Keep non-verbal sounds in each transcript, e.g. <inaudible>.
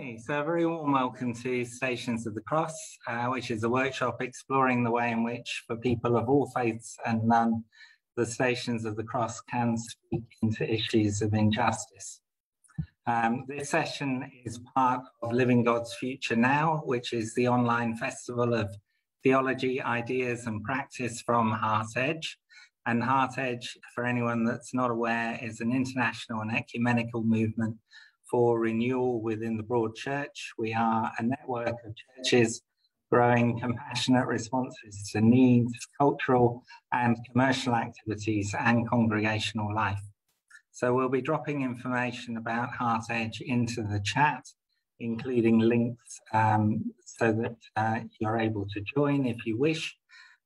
Okay, so a very warm welcome to Stations of the Cross, uh, which is a workshop exploring the way in which, for people of all faiths and none, the Stations of the Cross can speak into issues of injustice. Um, this session is part of Living God's Future Now, which is the online festival of theology, ideas, and practice from HeartEdge. And HeartEdge, for anyone that's not aware, is an international and ecumenical movement for renewal within the broad church. We are a network of churches growing compassionate responses to needs, cultural and commercial activities, and congregational life. So we'll be dropping information about HeartEdge into the chat, including links um, so that uh, you're able to join if you wish,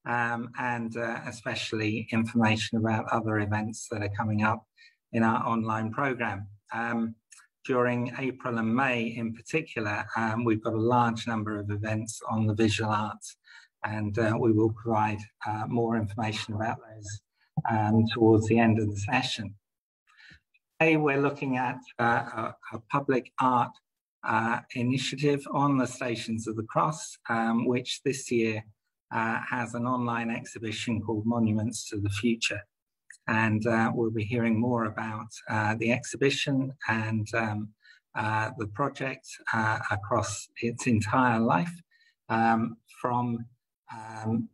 um, and uh, especially information about other events that are coming up in our online program. Um, during April and May in particular, um, we've got a large number of events on the visual arts, and uh, we will provide uh, more information about those um, towards the end of the session. Today, we're looking at uh, a, a, public art uh, initiative on the Stations of the Cross, um, which this year uh, has an online exhibition called Monuments to the Future and uh, we'll be hearing more about uh, the exhibition and um, uh, the project uh, across its entire life um, from um,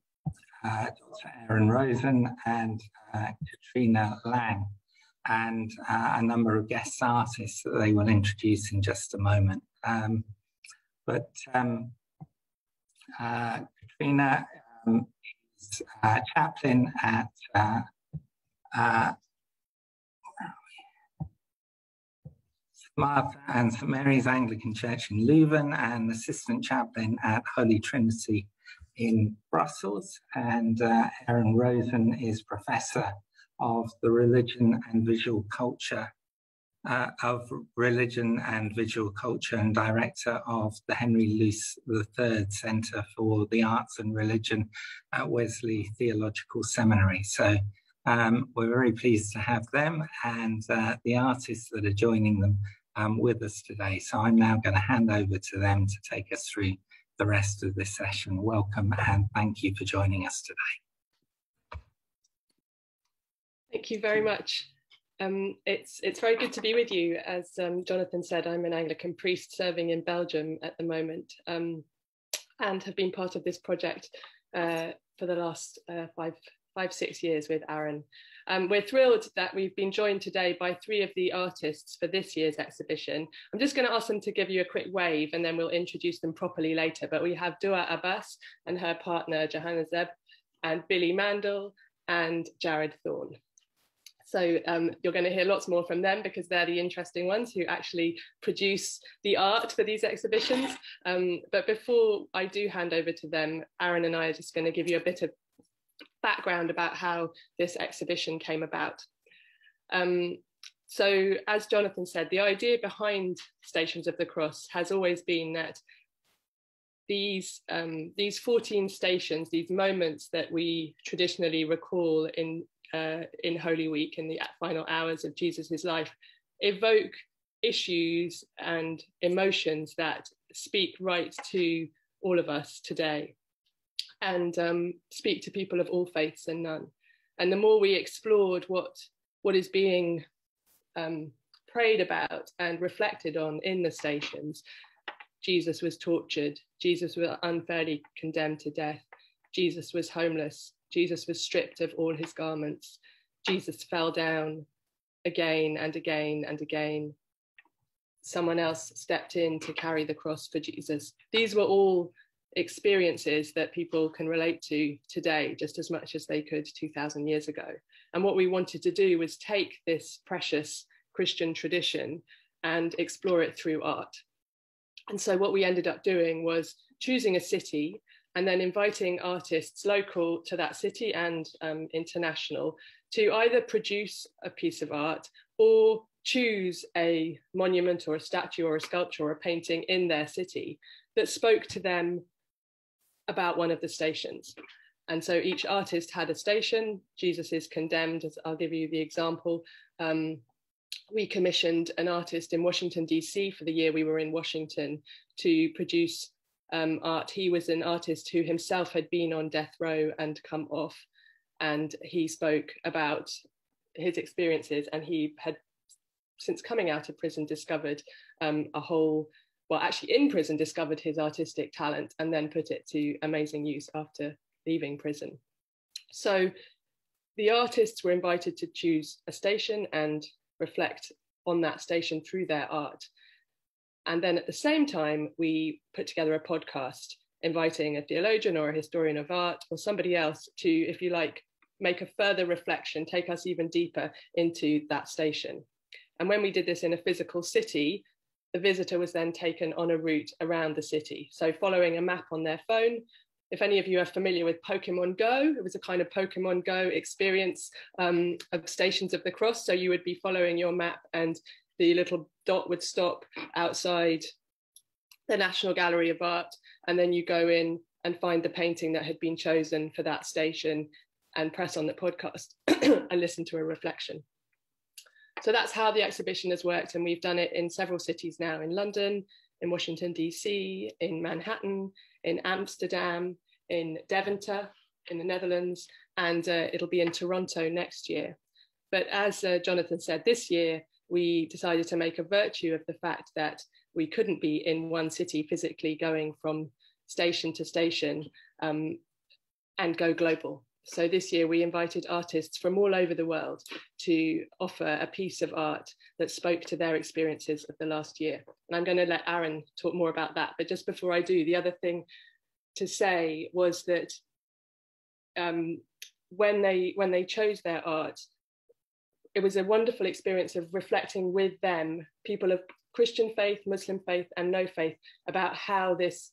uh, Dr. Aaron Rosen and uh, Katrina Lang and a number of guest artists that they will introduce in just a moment. Um, but um, Katrina um, is chaplain at uh, Martha and St Mary's Anglican Church in Leuven and assistant chaplain at Holy Trinity in Brussels. And uh, Aaron Rosen is professor of the religion and visual culture uh, of religion and visual culture and director of the Henry Luce III Centre for the Arts and Religion at Wesley Theological Seminary. So um, we're very pleased to have them and uh, the artists that are joining them um, with us today. So I'm now going to hand over to them to take us through the rest of this session. Welcome and thank you for joining us today. Thank you very much. Um, it's it's very good to be with you. As um, Jonathan said, I'm an Anglican priest serving in Belgium at the moment, um, and have been part of this project uh, for the last uh, five five, six years with Aaron. Um, we're thrilled that we've been joined today by three of the artists for this year's exhibition. I'm just going to ask them to give you a quick wave and then we'll introduce them properly later. But we have Dua Abbas and her partner Jahanzeb and Billy Mandel and Jared Thorne. So um, you're going to hear lots more from them because they're the interesting ones who actually produce the art for these exhibitions. Um, but before I do hand over to them, Aaron and I are just going to give you a bit of background about how this exhibition came about. Um, so as Jonathan said, the idea behind Stations of the Cross has always been that these, um, these 14 stations, these moments that we traditionally recall in, uh, in Holy Week, in the final hours of Jesus's life, evoke issues and emotions that speak right to all of us today and um, speak to people of all faiths and none. And the more we explored what what is being um, prayed about and reflected on in the stations, Jesus was tortured, Jesus was unfairly condemned to death, Jesus was homeless, Jesus was stripped of all his garments, Jesus fell down again and again and again. Someone else stepped in to carry the cross for Jesus. These were all experiences that people can relate to today just as much as they could 2000 years ago. And what we wanted to do was take this precious christian tradition and explore it through art. And so what we ended up doing was choosing a city and then inviting artists local to that city and um, international to either produce a piece of art or choose a monument or a statue or a sculpture or a painting in their city that spoke to them about one of the stations. And so each artist had a station. Jesus is condemned, as I'll give you the example. Um, we commissioned an artist in Washington, DC for the year we were in Washington to produce um, art. He was an artist who himself had been on death row and come off, and he spoke about his experiences. And he had, since coming out of prison, discovered um, a whole, well, actually in prison, discovered his artistic talent and then put it to amazing use after leaving prison. So the artists were invited to choose a station and reflect on that station through their art. And then at the same time, we put together a podcast inviting a theologian or a historian of art or somebody else to, if you like, make a further reflection, take us even deeper into that station. And when we did this in a physical city, the visitor was then taken on a route around the city. So, following a map on their phone, if any of you are familiar with Pokemon Go, it was a kind of Pokemon Go experience um, of Stations of the Cross. So you would be following your map and the little dot would stop outside the National Gallery of Art. And then you go in and find the painting that had been chosen for that station and press on the podcast <clears throat> and listen to a reflection. So that's how the exhibition has worked. And we've done it in several cities now in London, in Washington, DC, in Manhattan, in Amsterdam, in Deventer in the Netherlands, and uh, it'll be in Toronto next year. But as uh, Jonathan said, this year we decided to make a virtue of the fact that we couldn't be in one city physically going from station to station um, and go global. So this year we invited artists from all over the world to offer a piece of art that spoke to their experiences of the last year. And I'm going to let Aaron talk more about that. But just before I do, the other thing to say was that um, when they when they chose their art, it was a wonderful experience of reflecting with them, people of Christian faith, Muslim faith, and no faith, about how this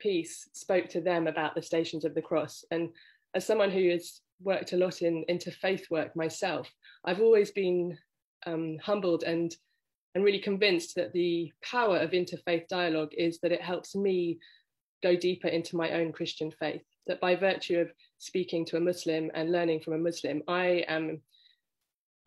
piece spoke to them about the Stations of the Cross. And as someone who has worked a lot in interfaith work myself, I've always been um, humbled and and really convinced that the power of interfaith dialogue is that it helps me go deeper into my own Christian faith. That by virtue of speaking to a Muslim and learning from a Muslim, I am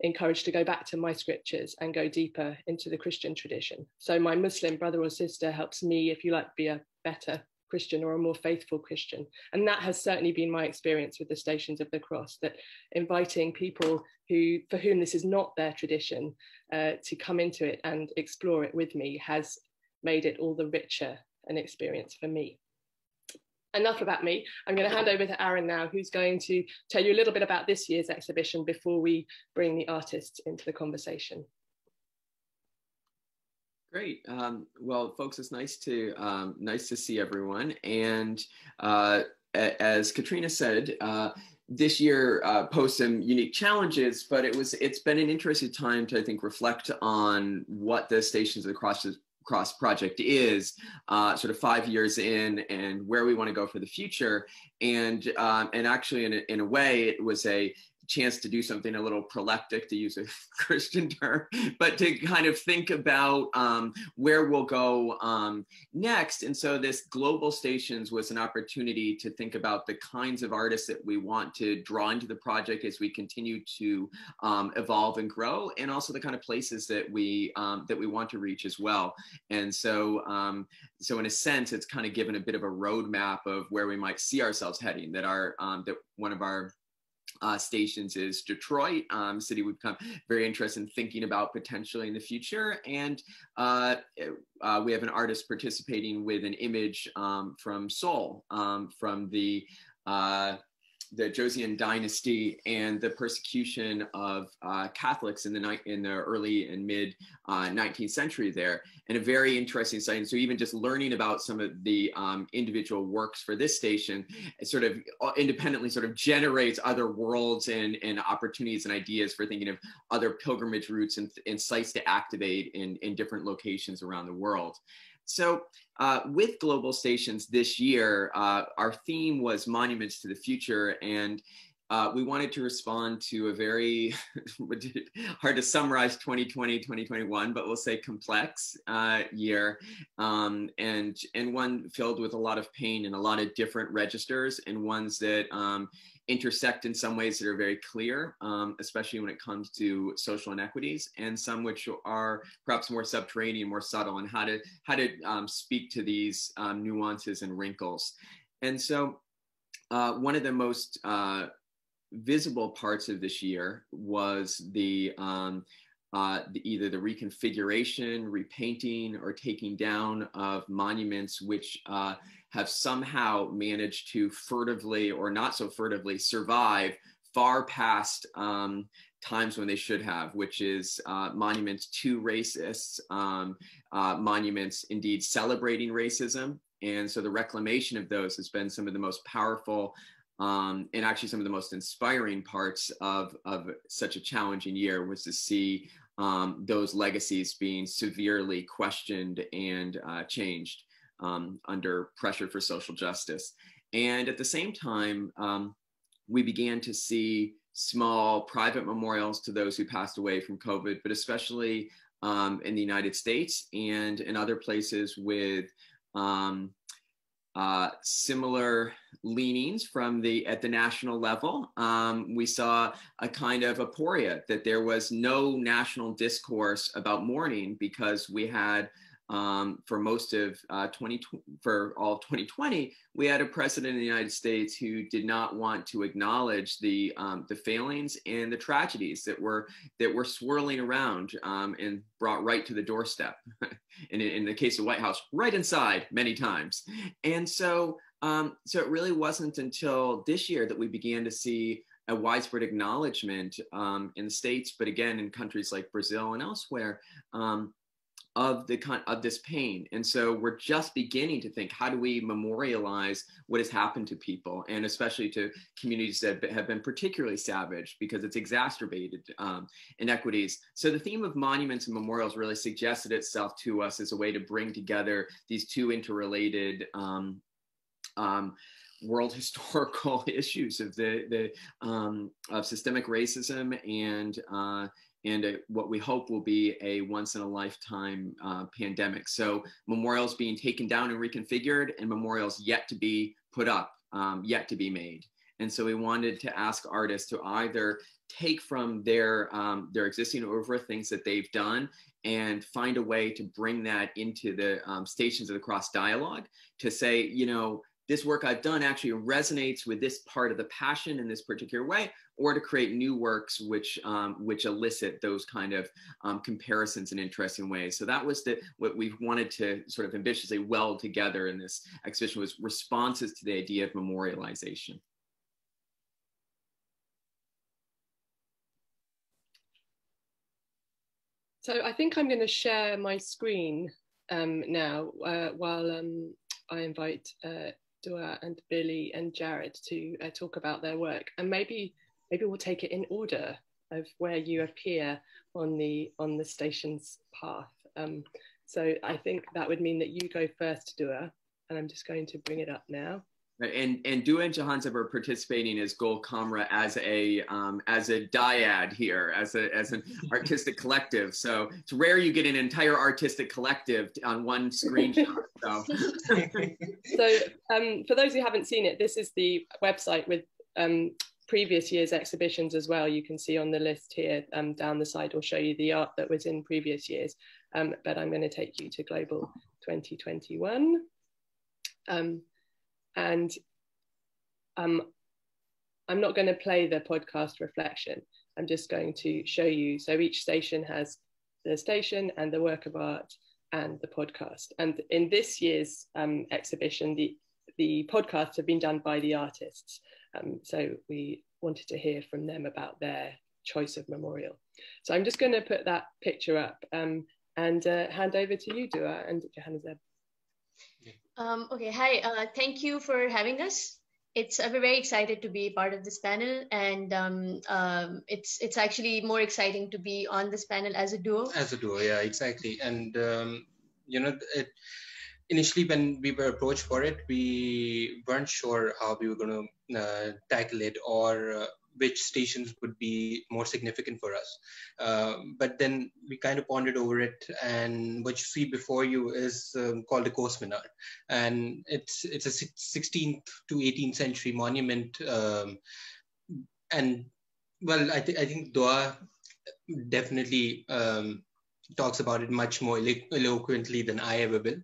encouraged to go back to my scriptures and go deeper into the Christian tradition. So my Muslim brother or sister helps me, if you like, be a better Christian or a more faithful Christian. And that has certainly been my experience with the Stations of the Cross, that inviting people who, for whom this is not their tradition, uh, to come into it and explore it with me has made it all the richer an experience for me enough about me. I'm going to hand over to Aaron now, who's going to tell you a little bit about this year's exhibition before we bring the artists into the conversation. Great. Um, well, folks, it's nice to um, nice to see everyone. And uh, as Katrina said, uh, this year uh, posed some unique challenges, but it was it's been an interesting time to I think reflect on what the Stations across the Cross project is uh, sort of five years in and where we want to go for the future and um, and actually in a, in a way it was a chance to do something a little proleptic, to use a <laughs> Christian term, but to kind of think about um, where we'll go um, next. And so, this Global Stations was an opportunity to think about the kinds of artists that we want to draw into the project as we continue to um, evolve and grow, and also the kind of places that we um, that we want to reach as well. And so, um, so in a sense, it's kind of given a bit of a roadmap of where we might see ourselves heading. That our um, that one of our uh, stations is Detroit, um, city we've become very interested in thinking about potentially in the future. And uh, uh, we have an artist participating with an image um, from Seoul, um, from the uh, the Joseon dynasty and the persecution of uh, Catholics in the ni- in the early and mid uh, 19th century there, and a very interesting site. And so even just learning about some of the um, individual works for this station, sort of uh, independently sort of generates other worlds and, and opportunities and ideas for thinking of other pilgrimage routes and, and sites to activate in, in different locations around the world. So uh, with Global Stations this year, uh, our theme was Monuments to the Future. And uh, we wanted to respond to a very <laughs> hard to summarize 2020 2021 but we'll say complex uh, year um, and and one filled with a lot of pain and a lot of different registers and ones that um, intersect in some ways that are very clear, um, especially when it comes to social inequities, and some which are perhaps more subterranean, more subtle, and how to how to um, speak to these um, nuances and wrinkles. And so, uh, one of the most uh, visible parts of this year was the um, uh, the, either the reconfiguration, repainting, or taking down of monuments which uh, have somehow managed to furtively or not so furtively survive far past um, times when they should have, which is uh, monuments to racists, um, uh, monuments indeed celebrating racism. And so the reclamation of those has been some of the most powerful um, and actually some of the most inspiring parts of, of such a challenging year was to see um, those legacies being severely questioned and uh, changed um, under pressure for social justice. And at the same time, um, we began to see small private memorials to those who passed away from COVID, but especially um, in the United States and in other places with um, uh, similar leanings from the at the national level. Um, we saw a kind of aporia that there was no national discourse about mourning because we had um, for most of uh, 20 for all of 2020, we had a president in the United States who did not want to acknowledge the um, the failings and the tragedies that were that were swirling around um, and brought right to the doorstep. <laughs> in, in the case of White House, right inside many times. And so um, so it really wasn't until this year that we began to see a widespread acknowledgement um, in the states, but again in countries like Brazil and elsewhere, um, of the kind of this pain. And so we're just beginning to think how do we memorialize what has happened to people? And especially to communities that have been particularly savage because it's exacerbated um, inequities. So the theme of monuments and memorials really suggested itself to us as a way to bring together these two interrelated um, um, world <laughs> historical <laughs> issues of the the um, of systemic racism and uh, and a, what we hope will be a once in a lifetime uh, pandemic. So memorials being taken down and reconfigured, and memorials yet to be put up, um, yet to be made. And so we wanted to ask artists to either take from their um, their existing over things that they've done and find a way to bring that into the um, stations of the cross dialogue to say, you know, this work I've done actually resonates with this part of the passion in this particular way, or to create new works which um, which elicit those kind of um, comparisons in interesting ways. So that was the what we wanted to sort of ambitiously weld together in this exhibition was responses to the idea of memorialization. So I think I'm going to share my screen um, now uh, while um, I invite uh, Dua and Billy and Jared to uh, talk about their work, and maybe maybe we'll take it in order of where you appear on the on the station's path. Um, so I think that would mean that you go first, Dua, and I'm just going to bring it up now. And and Dua and Jahanzeb are participating as Gul Kamra as a um, as a dyad here, as a as an <laughs> artistic collective. So it's rare you get an entire artistic collective on one screenshot. So, <laughs> so um, for those who haven't seen it, this is the website with um, previous year's exhibitions as well. You can see on the list here um, down the side, will show you the art that was in previous years. Um, but I'm going to take you to Global 2021. Um, and um, I'm not going to play the podcast reflection. I'm just going to show you. So each station has the station and the work of art and the podcast. And in this year's um, exhibition, the, the podcasts have been done by the artists. Um, so we wanted to hear from them about their choice of memorial. So I'm just going to put that picture up um, and uh, hand over to you, Dua and Jahanzeb. Um, okay, hi. Uh, thank you for having us. It's uh, we're very excited to be part of this panel, and um, um, it's it's actually more exciting to be on this panel as a duo. As a duo, yeah, exactly. And um, you know, it, initially when we were approached for it, we weren't sure how we were going to uh, tackle it or uh, which stations would be more significant for us. Uh, but then we kind of pondered over it, and what you see before you is um, called the Kos Minar, and it's it's a 16th to 18th century monument. Um, and well, I, th- I think Dua definitely um, talks about it much more elo- eloquently than I ever will.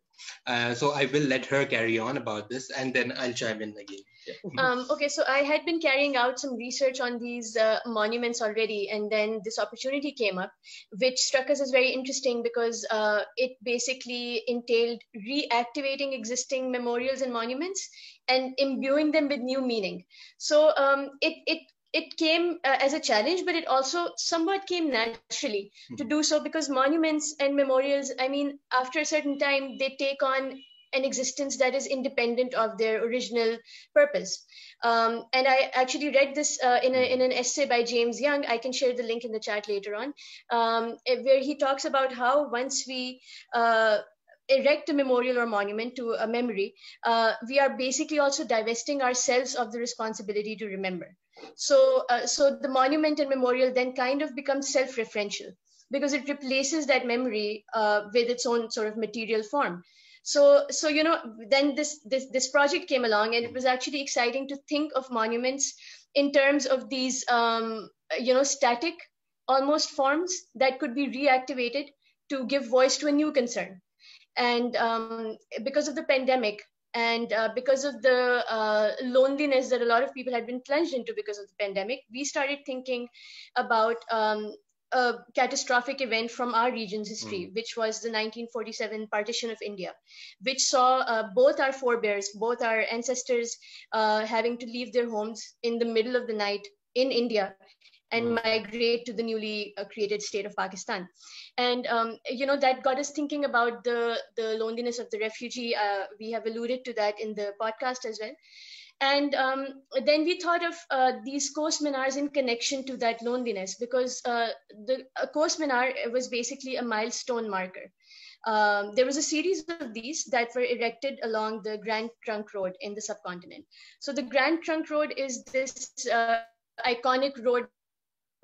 Uh, so I will let her carry on about this, and then I'll chime in again. <laughs> Um, okay, so I had been carrying out some research on these uh, monuments already, and then this opportunity came up, which struck us as very interesting because uh, it basically entailed reactivating existing memorials and monuments and imbuing them with new meaning. So um, it it it came uh, as a challenge, but it also somewhat came naturally mm-hmm. to do so because monuments and memorials, I mean, after a certain time, they take on an existence that is independent of their original purpose. Um, and I actually read this uh, in, a, in an essay by James Young. I can share the link in the chat later on, um, where he talks about how once we uh, erect a memorial or monument to a memory, uh, we are basically also divesting ourselves of the responsibility to remember. So, uh, so the monument and memorial then kind of becomes self-referential because it replaces that memory uh, with its own sort of material form. So, so you know, then this this this project came along, and it was actually exciting to think of monuments in terms of these, um, you know, static almost forms that could be reactivated to give voice to a new concern. And um, because of the pandemic, and uh, because of the uh, loneliness that a lot of people had been plunged into because of the pandemic, we started thinking about um, a catastrophic event from our region's history, mm. which was the 1947 partition of India, which saw uh, both our forebears, both our ancestors uh, having to leave their homes in the middle of the night in India and mm. migrate to the newly uh, created state of Pakistan. And um, you know that got us thinking about the the loneliness of the refugee. Uh, we have alluded to that in the podcast as well. And um, then we thought of uh, these kos minars in connection to that loneliness because uh, the kos minar was basically a milestone marker. Um, there was a series of these that were erected along the Grand Trunk Road in the subcontinent. So the Grand Trunk Road is this uh, iconic road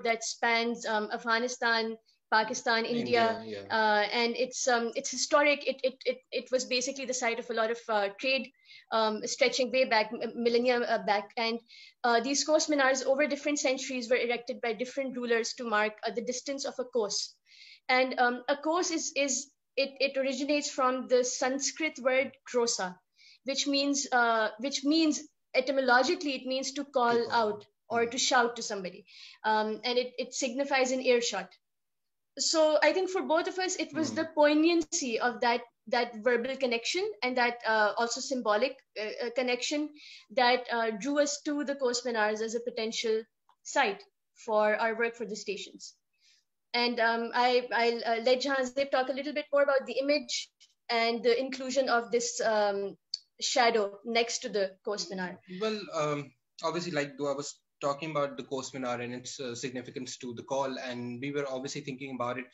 that spans um, Afghanistan, Pakistan, India, India yeah. uh, and it's um, it's historic. It, it it it was basically the site of a lot of uh, trade, um, stretching way back millennia uh, back. And uh, these kos minars over different centuries were erected by different rulers to mark uh, the distance of a kos. And um, a kos is is it it originates from the Sanskrit word krosa, which means uh, which means etymologically it means to call out or to shout to somebody. Um, and it, it signifies an earshot. So I think for both of us, it was mm. the poignancy of that that verbal connection and that uh, also symbolic uh, uh, connection that uh, drew us to the Kos Minars as a potential site for our work for the stations. And um, I, I'll uh, let Jahanzeb talk a little bit more about the image and the inclusion of this um, shadow next to the Kos Minar. Well, um, obviously, like Dua was talking about the Kos Minar and its uh, significance to the call, and we were obviously thinking about it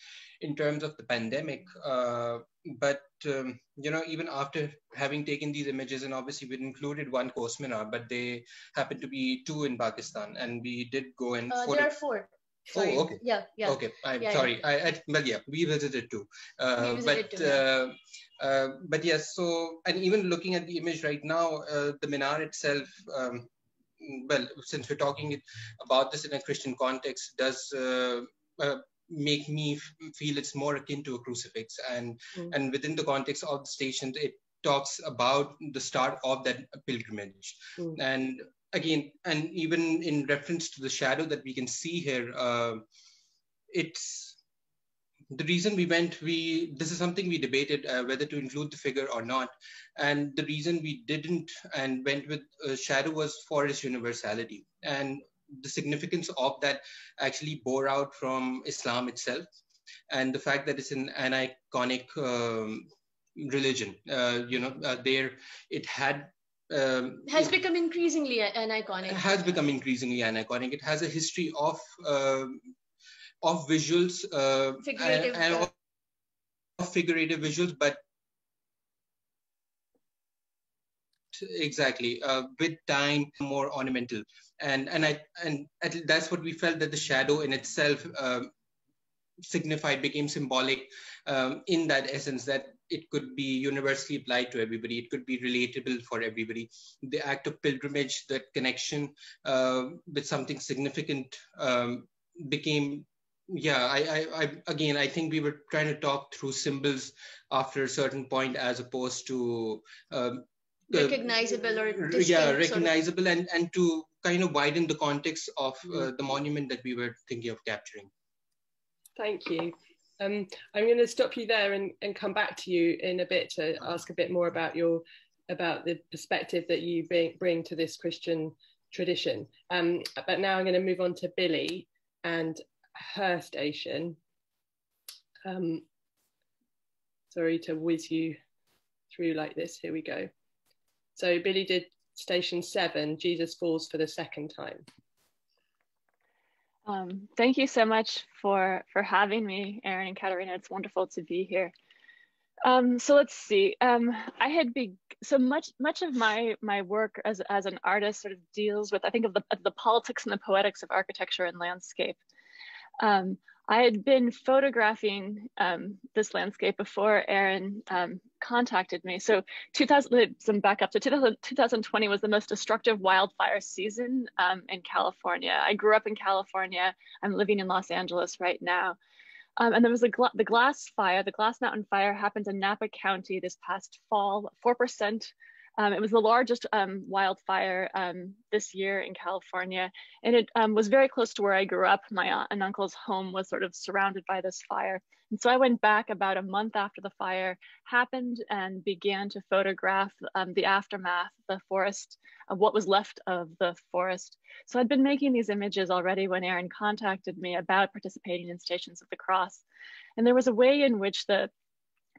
in terms of the pandemic. Uh, but um, you know, even after having taken these images, and obviously we included one Kos Minar, but they happened to be two in Pakistan, and we did go and. Uh, there are four. Sorry. Oh, okay. Yeah, yeah. Okay, I'm yeah, sorry. Yeah. I, I, well, yeah, we visited too. Uh, we visited but, too, yeah. uh, uh, but yes, so and even looking at the image right now, uh, the minar itself, um, well, since we're talking about this in a Christian context, does uh, uh, make me feel it's more akin to a crucifix, and mm. and within the context of the station, it talks about the start of that pilgrimage, mm. and again, and even in reference to the shadow that we can see here, uh, it's the reason we went we this is something we debated uh, whether to include the figure or not. And the reason we didn't and went with uh, shadow was for its universality. And the significance of that actually bore out from islam itself and the fact that it's an, an iconic um, religion. Uh, you know uh, there it had um, has become increasingly an iconic has become increasingly an iconic it has a history of um, of visuals uh, figurative, and, and of figurative visuals, but exactly uh, with time more ornamental and and i and that's what we felt that the shadow in itself um, signified became symbolic um, in that essence that it could be universally applied to everybody. It could be relatable for everybody. The act of pilgrimage, that connection uh, with something significant um, became yeah I, I, I again i think we were trying to talk through symbols after a certain point as opposed to um, recognizable or yeah recognizable sort of... and and to kind of widen the context of uh, mm. the monument that we were thinking of capturing. Thank you. Um, i'm going to stop you there and, and come back to you in a bit to ask a bit more about your about the perspective that you bring, bring to this christian tradition. Um, but now i'm going to move on to billy and her station. Um, sorry to whiz you through like this. Here we go. So Billy did station seven, Jesus Falls for the second time. Um, thank you so much for, for having me, Aaron and Katerina. It's wonderful to be here. Um, so let's see. Um, I had big so much much of my my work as as an artist sort of deals with I think of the the politics and the poetics of architecture and landscape. Um, I had been photographing um, this landscape before Aaron um, contacted me. So 2000, some backup. So 2000, 2020 was the most destructive wildfire season um, in California. I grew up in California. I'm living in Los Angeles right now. Um, and there was a the glass fire, the Glass Mountain fire happened in Napa County this past fall. 4% um, it was the largest um, wildfire um, this year in California, and it um, was very close to where I grew up. My aunt and uncle's home was sort of surrounded by this fire. And so I went back about a month after the fire happened and began to photograph um, the aftermath, the forest, uh, what was left of the forest. So I'd been making these images already when Aaron contacted me about participating in Stations of the Cross. And there was a way in which the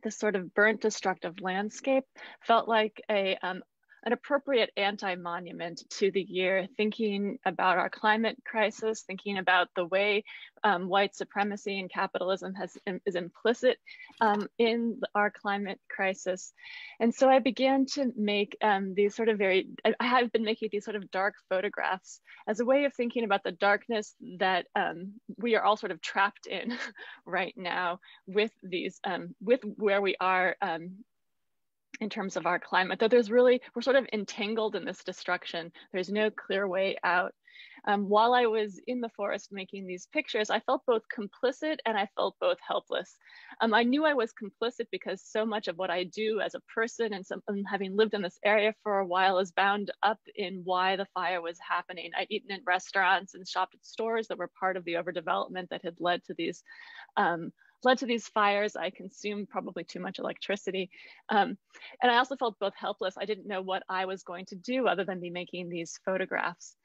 this sort of burnt destructive landscape felt like a um, an appropriate anti-monument to the year, thinking about our climate crisis, thinking about the way um, white supremacy and capitalism has is implicit um, in our climate crisis. And so I began to make um, these sort of very, I have been making these sort of dark photographs as a way of thinking about the darkness that um, we are all sort of trapped in <laughs> right now with these, um, with where we are um, in terms of our climate, that there's really, we're sort of entangled in this destruction. There's no clear way out. Um, while I was in the forest making these pictures, I felt both complicit and I felt both helpless. Um, I knew I was complicit because so much of what I do as a person and, some, having lived in this area for a while is bound up in why the fire was happening. I'd eaten in restaurants and shopped at stores that were part of the overdevelopment that had led to these um, led to these fires. I consumed probably too much electricity. Um, and I also felt both helpless. I didn't know what I was going to do other than be making these photographs.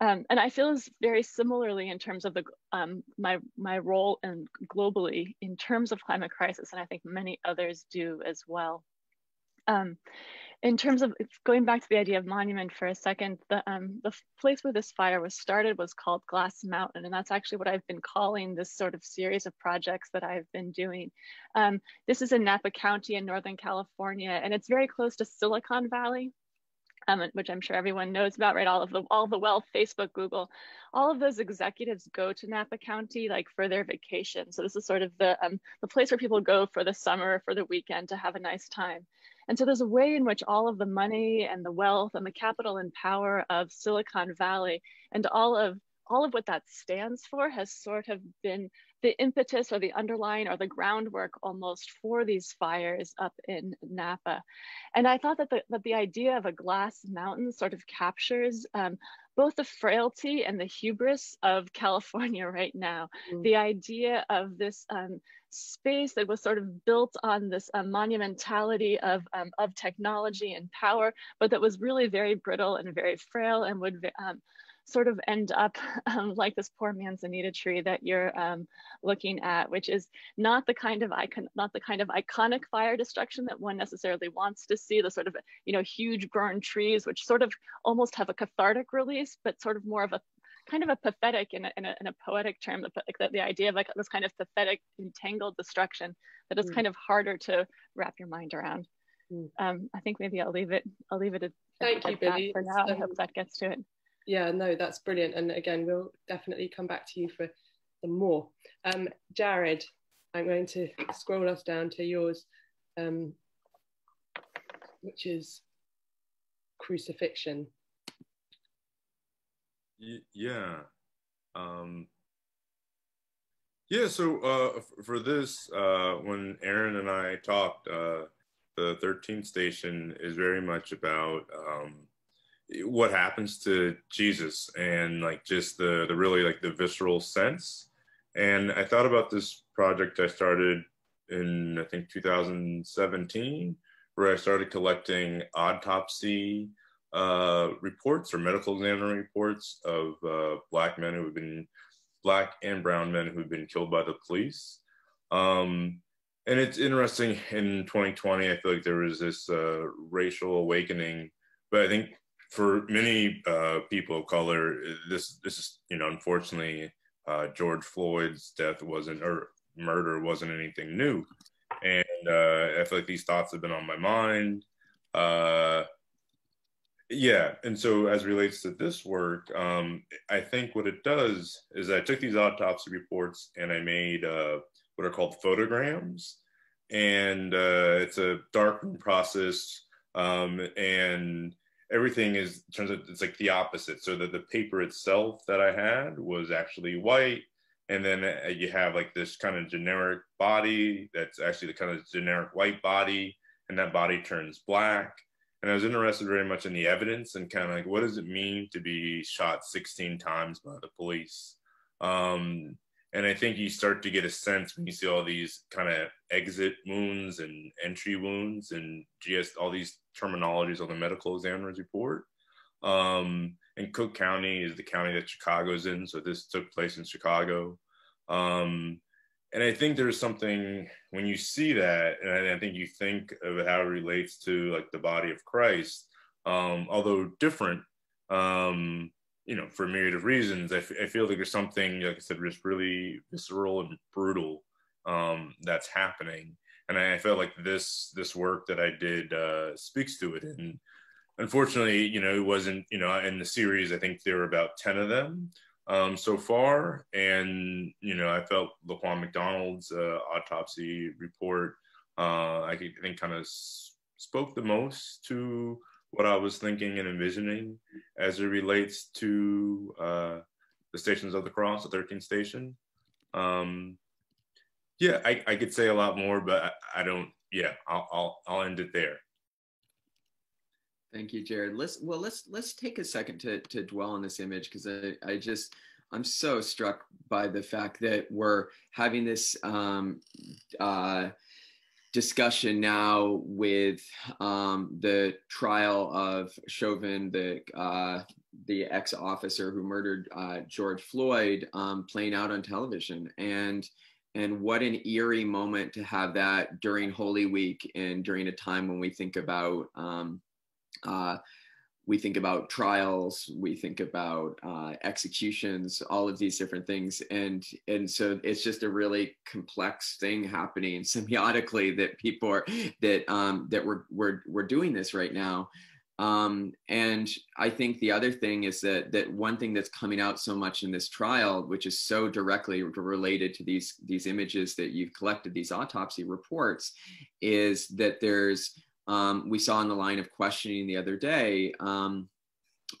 Um, and I feel very similarly in terms of the, um, my, my role and globally in terms of climate crisis, and I think many others do as well. Um, in terms of going back to the idea of monument for a second, the, um, the place where this fire was started was called Glass Mountain, and that's actually what I've been calling this sort of series of projects that I've been doing. Um, this is in Napa County in Northern California, and it's very close to Silicon Valley. Um, which I'm sure everyone knows about, right? All of the all the wealth, Facebook, Google, all of those executives go to Napa County like for their vacation. So this is sort of the um, the place where people go for the summer, for the weekend, to have a nice time. And so there's a way in which all of the money and the wealth and the capital and power of Silicon Valley and all of all of what that stands for has sort of been the impetus or the underlying or the groundwork almost for these fires up in Napa. And I thought that the, that the idea of a glass mountain sort of captures um, both the frailty and the hubris of <laughs> California right now. Mm. The idea of this um, space that was sort of built on this um, monumentality of, um, of technology and power, but that was really very brittle and very frail and would um, sort of end up <laughs> um, like this poor manzanita tree that you're um, looking at, which is not the kind of icon, not the kind of iconic fire destruction that one necessarily wants to see. The sort of you know huge burned trees, which sort of almost have a cathartic release, but sort of more of a kind of a pathetic in a, in a, in a poetic term, the, the, the, idea of like this kind of pathetic entangled destruction that is mm. kind of harder to wrap your mind around. Mm. Um, I think maybe I'll leave it. I'll leave it at, Thank at you, Billy. for now. I hope that gets to it yeah no that's brilliant and again we'll definitely come back to you for some more um, jared i'm going to scroll us down to yours um, which is crucifixion. Yeah. Um, yeah, so uh, for this, uh, when Aaron and I talked, uh, the 13th station is very much about um, what happens to Jesus and like just the, the really like the visceral sense. And I thought about this project I started in, I think, 2017, where I started collecting autopsy uh, reports or medical examiner reports of uh, Black men who have been, Black and brown men who've been killed by the police. Um, and it's interesting in 2020, I feel like there was this uh, racial awakening, but I think for many uh, people of color, this, this is, you know, unfortunately, uh, George Floyd's death wasn't, or murder wasn't anything new. And uh, I feel like these thoughts have been on my mind. Uh, yeah, and so as relates to this work, um, I think what it does is I took these autopsy reports and I made uh, what are called photograms, and uh, it's a darkroom process, um, and everything is turns out it's like the opposite. So that the paper itself that I had was actually white, and then uh, you have like this kind of generic body that's actually the kind of generic white body, and that body turns black and I was interested very much in the evidence and kind of like what does it mean to be shot 16 times by the police. Um, and I think you start to get a sense when you see all these kind of exit wounds and entry wounds and just all these terminologies on the medical examiner's report. Um, and Cook County is the county that Chicago's in, so this took place in Chicago. Um, and I think there's something when you see that, and I, think you think of how it relates to like the body of Christ, um, although different, um, you know, for a myriad of reasons. I, f- I feel like there's something, like I said, just really visceral and brutal um, that's happening, and I, I felt like this this work that I did uh, speaks to it. And unfortunately, you know, it wasn't, you know, in the series. I think there were about ten of them um, so far. And, you know, I felt Laquan McDonald's uh, autopsy report, uh, I think kind of spoke the most to what I was thinking and envisioning as it relates to uh, the Stations of the Cross, the 13th station. Um, yeah, I, I could say a lot more, but I, I don't, yeah, I'll, I'll, I'll end it there. Thank you, Jared. Let's well let's let's take a second to to dwell on this image because I, I just I'm so struck by the fact that we're having this um, uh, discussion now with um, the trial of Chauvin, the uh, the ex officer who murdered uh, George Floyd, um, playing out on television, and and what an eerie moment to have that during Holy Week and during a time when we think about um, uh, we think about trials, we think about uh, executions, all of these different things, and and so it's just a really complex thing happening <laughs> semiotically that people are that um, that we're we're we're doing this right now. Um, and I think the other thing is that that one thing that's coming out so much in this trial, which is so directly related to these these images that you've collected, these autopsy reports, is that there's um, we saw in the line of questioning the other day um,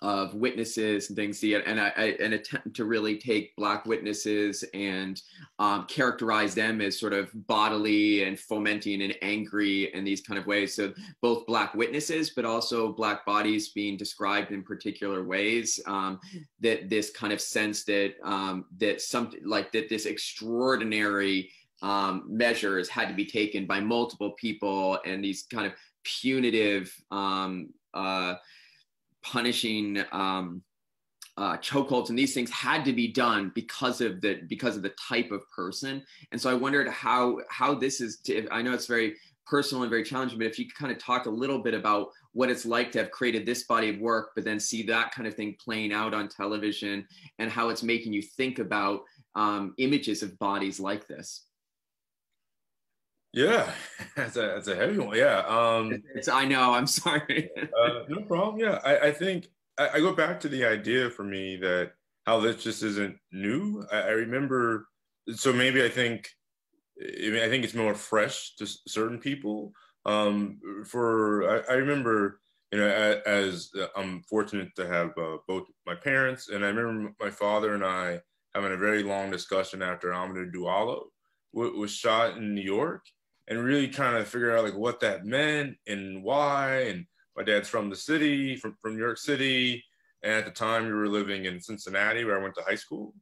of witnesses and things, and I, I, an attempt to really take black witnesses and um, characterize them as sort of bodily and fomenting and angry in these kind of ways. So both black witnesses, but also black bodies being described in particular ways. Um, that this kind of sense that um, that something like that this extraordinary um, measures had to be taken by multiple people and these kind of punitive, um, uh, punishing um, uh, chokeholds and these things had to be done because of the because of the type of person. And so I wondered how how this is. To, I know it's very personal and very challenging, but if you could kind of talk a little bit about what it's like to have created this body of work, but then see that kind of thing playing out on television and how it's making you think about um, images of bodies like this. Yeah, <laughs> that's a that's a heavy one. Yeah. Um, it's, I know. I'm <laughs> sorry. uh, no problem. Yeah, I, I think I, I, go back to the idea for me that how this just isn't new. I, I remember. So maybe I think I mean, I think it's more fresh to certain people. Um, for I, I remember, you know, as, as uh, I'm fortunate to have uh, both my parents, and I remember my father and I having a very long discussion after Amadou Diallo was shot in New York, and really trying to figure out like what that meant and why. And my dad's from the city, from from New York City, and at the time we were living in Cincinnati, where I went to high school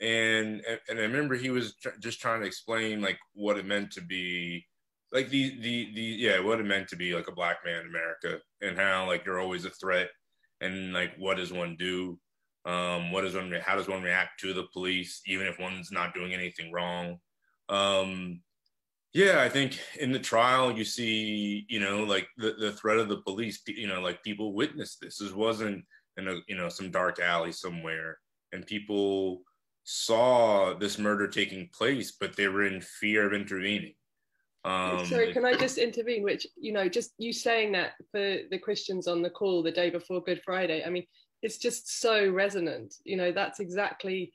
and and I remember he was tr- just trying to explain like what it meant to be like the the the yeah what it meant to be like a black man in America and how like you're always a threat and like what does one do um what does one how does one react to the police even if one's not doing anything wrong um yeah i think in the trial you see you know like the, the threat of the police you know like people witnessed this this wasn't in a you know some dark alley somewhere and people saw this murder taking place, but they were in fear of intervening. Um, Sorry, can I just intervene? Which, you know, just you saying that for the Christians on the call the day before Good Friday, I mean, it's just so resonant. You know, that's exactly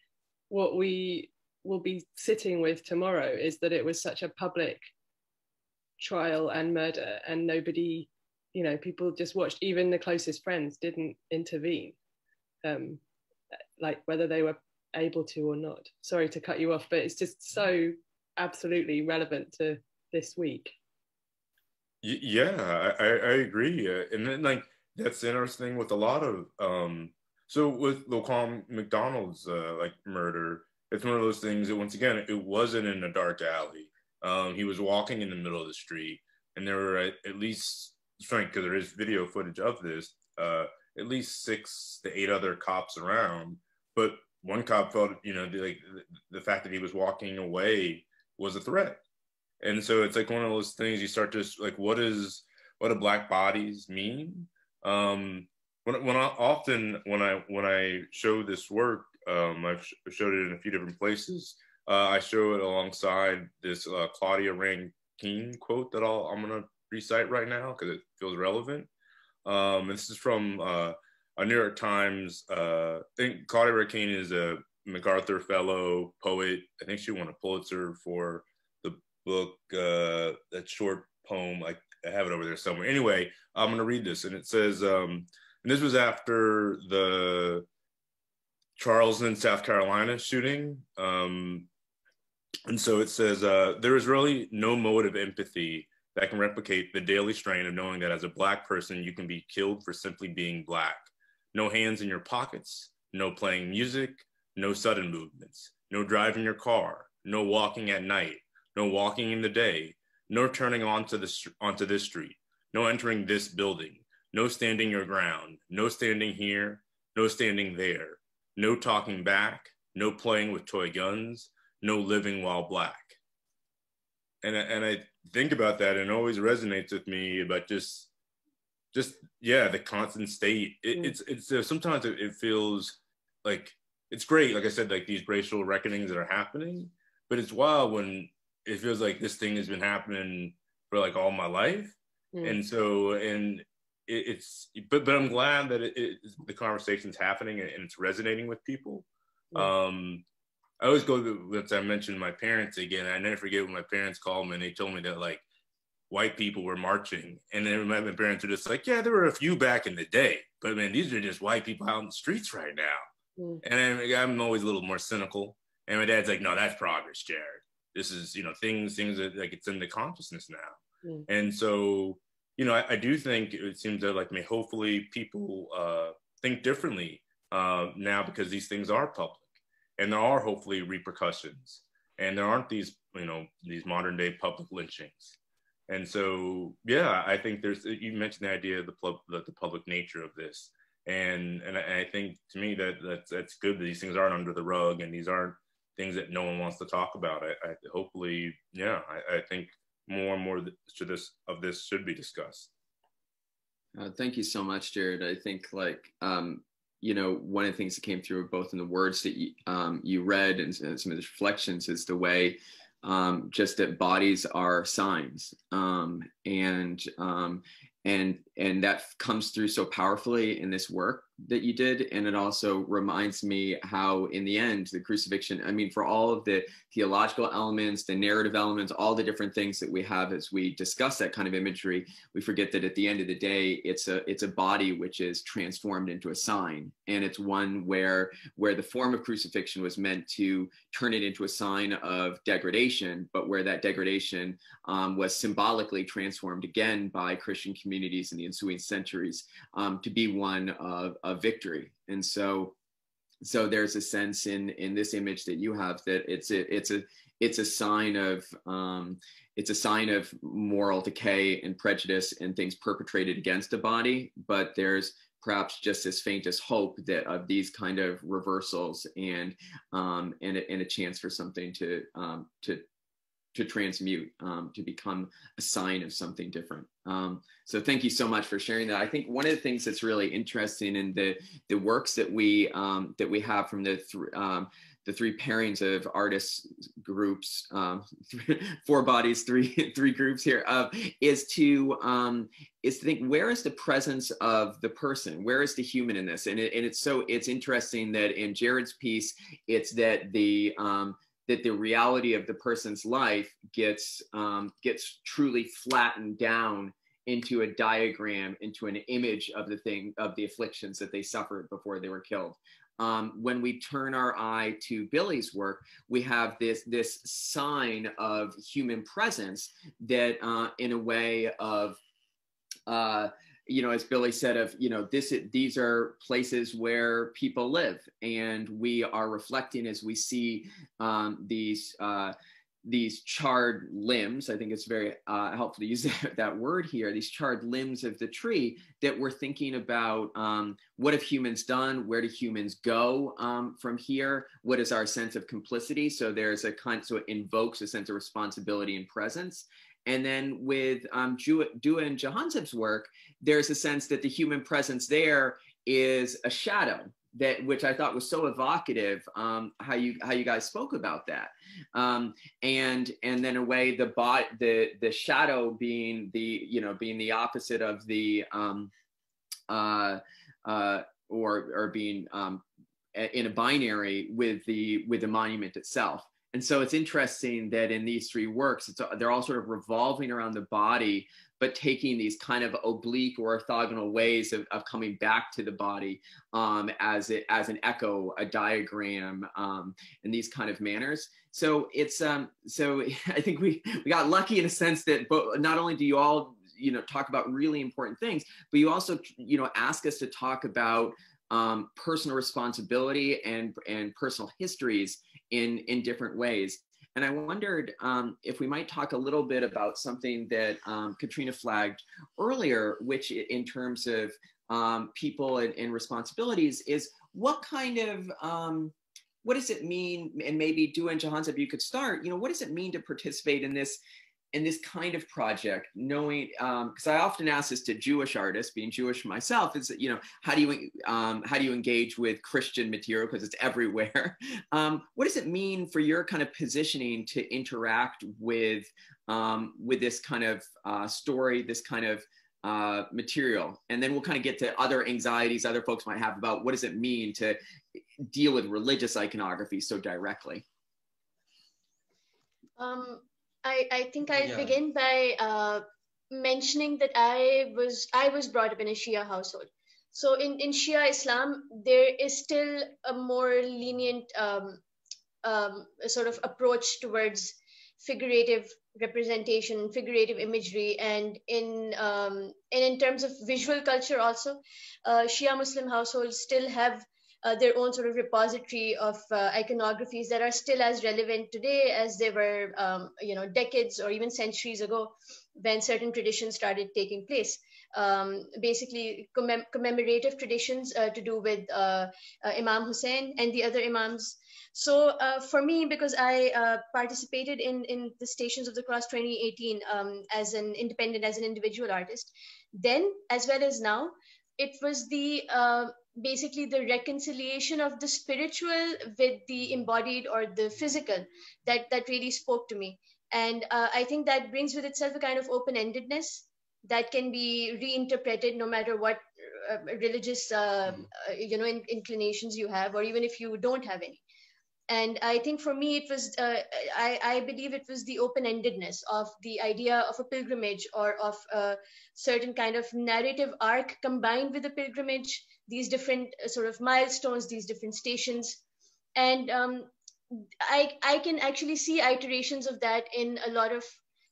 what we will be sitting with tomorrow is that it was such a public trial and murder, and nobody, you know, people just watched, even the closest friends didn't intervene. Um, like whether they were able to or not. Sorry to cut you off, but it's just so absolutely relevant to this week. Yeah, I, I agree. And then like that's interesting with a lot of um so with Laquan McDonald's uh, like murder, it's one of those things that once again it wasn't in a dark alley. Um, he was walking in the middle of the street, and there were at, at least Frank, because there is video footage of this, uh, at least six to eight other cops around. But one cop felt, you know, the, like the fact that he was walking away was a threat. And so it's like one of those things you start to like, what is, what do black bodies mean? Um, when, when I often, when I, when I show this work, um, I've showed it in a few different places. Uh, I show it alongside this uh, Claudia Rankine quote that I'll, I'm going to recite right now because it feels relevant. Um, this is from uh, a New York Times. Uh, I think Claudia Rankine is a MacArthur Fellow poet. I think she won a Pulitzer for the book, uh, that short poem. I, I have it over there somewhere. Anyway, I'm going to read this, and it says, um, and this was after the Charleston, South Carolina shooting. Um, and so it says, uh, there is really no mode of empathy that can replicate the daily strain of knowing that as a Black person, you can be killed for simply being Black. No hands in your pockets, no playing music, no sudden movements, no driving your car, no walking at night, no walking in the day, no turning onto, the, onto this street, no entering this building, no standing your ground, no standing here, no standing there, no talking back, no playing with toy guns, no living while black. And, and I think about that and it always resonates with me about just just yeah the constant state it, mm. it's it's uh, sometimes it, it, feels like it's great like i said like these racial reckonings that are happening but it's wild when it feels like this thing has been happening for like all my life mm. and so and it, it's but but i'm glad that it, the conversation's happening and, it's resonating with people um i always go to i mentioned my parents again i never forget when my parents called me and they told me that like white people were marching. And then my parents were just like, yeah, there were a few back in the day, but man, these are just white people out in the streets right now. Mm. And I'm always a little more cynical. And my dad's like, no, that's progress, Jared. This is, you know, things, things that like it's in the consciousness now. Mm. And so, you know, I, I, do think it seems that like, may hopefully people uh, think differently uh, now because these things are public and there are hopefully repercussions and there aren't these, you know, these modern day public lynchings and so, yeah, I think there's, you mentioned the idea of the, the, the public nature of this. And, and I, think to me that that's, that's good that these things aren't under the rug and these aren't things that no one wants to talk about. I, I hopefully, yeah, I, I, think more and more to this of this should be discussed. Uh, thank you so much, Jared. I think like, um, you know, one of the things that came through both in the words that you, um, you read and, and some of the reflections is the way um, just that bodies are signs um, and um, and and that comes through so powerfully in this work that you did. And it also reminds me how, in the end, the crucifixion, I mean, for all of the theological elements, the narrative elements, all the different things that we have as we discuss that kind of imagery, we forget that at the end of the day, it's a it's a body which is transformed into a sign. And it's one where where the form of crucifixion was meant to turn it into a sign of degradation, but where that degradation um, was symbolically transformed again by Christian communities in the ensuing centuries um, to be one of, of victory. And so so there's a sense in in this image that you have that it's a it's a it's a sign of um, it's a sign of moral decay and prejudice and things perpetrated against a body but there's perhaps just as faint as hope that of these kind of reversals and um, and, a, and a chance for something to um, to to transmute um, to become a sign of something different. Um, so thank you so much for sharing that. I think one of the things that's really interesting in the the works that we um, that we have from the th- um, the three pairings of artists groups um, <laughs> four bodies three <laughs> three groups here uh, is to um, is to think where is the presence of the person? Where is the human in this? And, it, and it's so it's interesting that in jared's piece it's that the um, that the reality of the person's life gets um, gets truly flattened down into a diagram, into an image of the thing of the afflictions that they suffered before they were killed. Um, when we turn our eye to Billy's work, we have this this sign of human presence that, uh, in a way of uh, you know, as Billy said, of you know, this these are places where people live, and we are reflecting as we see um, these uh, these charred limbs. I think it's very uh, helpful to use <laughs> that, that, word here. These charred limbs of the tree that we're thinking about. Um, what have humans done? Where do humans go um, from here? What is our sense of complicity? So there's a kind, so it invokes a sense of responsibility and presence. And then with um, Dua and work, there's a sense that the human presence there is a shadow that which I thought was so evocative um, how you how you guys spoke about that. Um, and and then a way the bot the the shadow being the you know being the opposite of the um, uh, uh, or or being um, in a binary with the with the monument itself. And so it's interesting that in these three works, they're all sort of revolving around the body, but taking these kind of oblique or orthogonal ways of, of coming back to the body um, as it as an echo, a diagram, um, in these kind of manners. So it's um, so <laughs> I think we we got lucky in a sense that but not only do you all you know talk about really important things, but you also you know ask us to talk about um, personal responsibility and and personal histories in in different ways. And I wondered um, if we might talk a little bit about something that um, Katrina flagged earlier, which in terms of um, people and, and, responsibilities is what kind of um, what does it mean? And maybe Dua and Jahanzeb, you could start. You know, what does it mean to participate in this in this kind of project, knowing because um, I often ask this to Jewish artists, being Jewish myself, is that you know how do you um, how do you engage with Christian material because it's everywhere. <laughs> Um, what does it mean for your kind of positioning to interact with um, with this kind of uh, story, this kind of uh, material, and then we'll kind of get to other anxieties other folks might have about what does it mean to deal with religious iconography so directly. Um, I, I think I'll yeah. begin by uh, mentioning that I was I was brought up in a Shia household. So in, in Shia Islam, there is still a more lenient um, um, sort of approach towards figurative representation, figurative imagery, and in um, and in terms of visual culture also, uh, Shia Muslim households still have uh, their own sort of repository of uh, iconographies that are still as relevant today as they were, um, you know, decades or even centuries ago when certain traditions started taking place. Um, basically, commem- commemorative traditions uh, to do with uh, uh, Imam Hussein and the other Imams. So uh, for me, because I participated in, in the Stations of the Cross 2018 um, as an independent, as an individual artist, then as well as now, it was the basically the reconciliation of the spiritual with the embodied or the physical. That that really spoke to me. And uh, i think that brings with itself a kind of open-endedness that can be reinterpreted no matter what uh, religious uh, Mm. uh, you know in, inclinations you have or even if you don't have any. And i think for me it was uh, I, I believe it was the open-endedness of the idea of a pilgrimage or of a certain kind of narrative arc combined with a pilgrimage these different uh, sort of milestones these different stations and um, I, I can actually see iterations of that in a lot of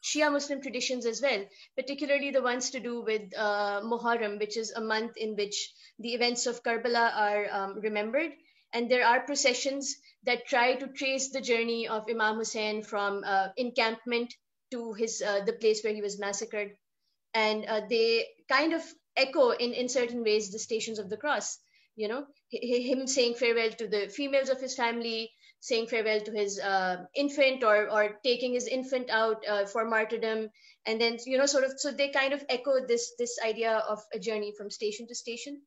Shia Muslim traditions as well, particularly the ones to do with uh, Muharram, which is a month in which the events of Karbala are um, remembered. And there are processions that try to trace the journey of Imam Hussein from uh, encampment to his uh, the place where he was massacred. And uh, they kind of echo in, in certain ways the stations of the cross. You know, him saying farewell to the females of his family, saying farewell to his uh, infant or or taking his infant out uh, for martyrdom and then you know sort of so they kind of echo this this idea of a journey from station to station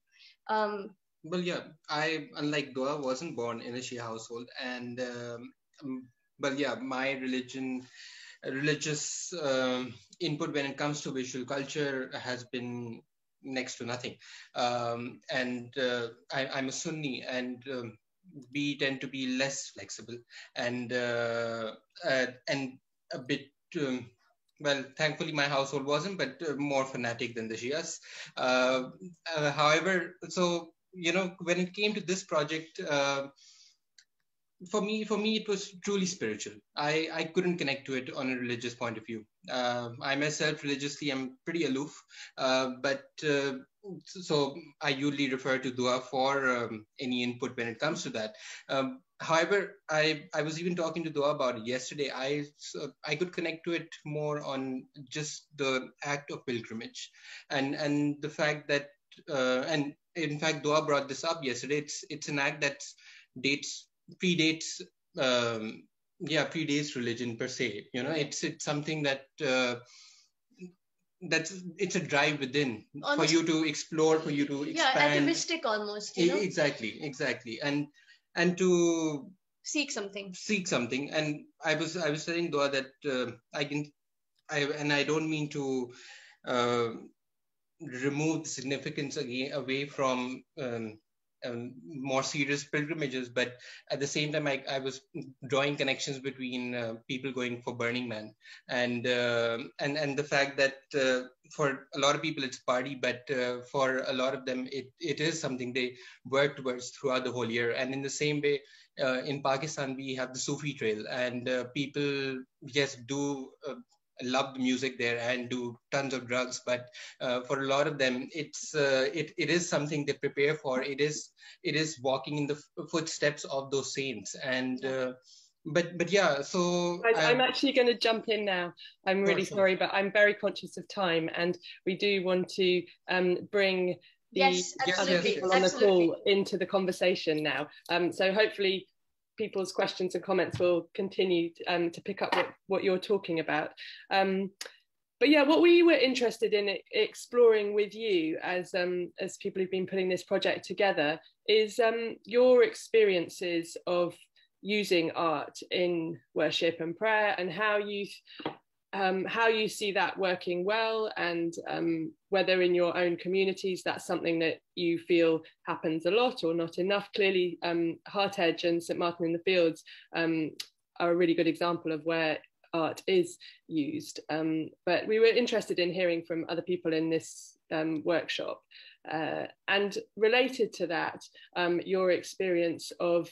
um, Well, yeah, I unlike Dua wasn't born in a Shia household, and um, but yeah, my religion, religious um, input when it comes to visual culture has been next to nothing. Um, and uh, I, I'm a Sunni, and um, we tend to be less flexible and uh, uh, and a bit. Um, well, thankfully, my household wasn't, but uh, more fanatic than the Shias. Uh, uh, however, so you know, when it came to this project, for me, for me, it was truly spiritual. I, I couldn't connect to it on a religious point of view. Uh, I myself, religiously, am pretty aloof, uh, but uh, so I usually refer to dua for um, any input when it comes to that. Um, however, I, I was even talking to dua about it yesterday. I so I could connect to it more on just the act of pilgrimage, and and the fact that uh, and in fact, Dua brought this up yesterday. It's it's an act that dates predates um, yeah predates religion per se. You know, it's it's something that. Uh, that's it's a drive within Almost- for you to explore for you to yeah expand atavistic almost you know exactly exactly and and to seek something seek something and i was i was saying Dua that uh, i can i and i don't mean to uh, remove the significance again away from um, um, more serious pilgrimages but at the same time i, I was drawing connections between uh, people going for burning man. And uh, and and the fact that uh, for a lot of people it's party but uh, for a lot of them it, it is something they work towards throughout the whole year. And in the same way uh, in pakistan we have the sufi trail. And uh, people yes do love the music there and do tons of drugs but uh, for a lot of them it's uh, it, it is something they prepare for it is it is walking in the footsteps of those saints and uh, but but yeah so I, I'm um, actually going to jump in now. I'm really sure. sorry, but I'm very conscious of time, and we do want to um, bring the yes yes, other people on the call into the conversation now. Um, so hopefully, people's questions and comments will continue to, um, to pick up what, what you're talking about. Um, but yeah, what we were interested in exploring with you as um, as people who've been putting this project together is um, your experiences of using art in worship and prayer and how you um, how you see that working well and um, whether in your own communities that's something that you feel happens a lot or not enough. Clearly, um, HeartEdge and St Martin in the Fields um, are a really good example of where art is used. Um, but we were interested in hearing from other people in this um, workshop. Uh, and related to that, um, your experience of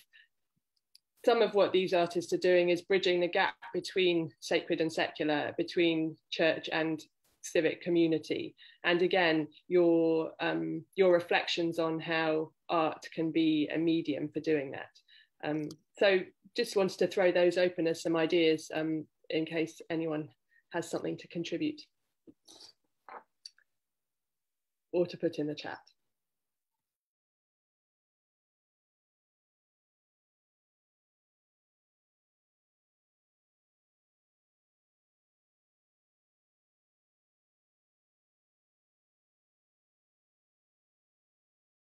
some of what these artists are doing is bridging the gap between sacred and secular, between church and civic community. And again, your um, your reflections on how art can be a medium for doing that. Um, so just wanted to throw those open as some ideas um, in case anyone has something to contribute or to put in the chat.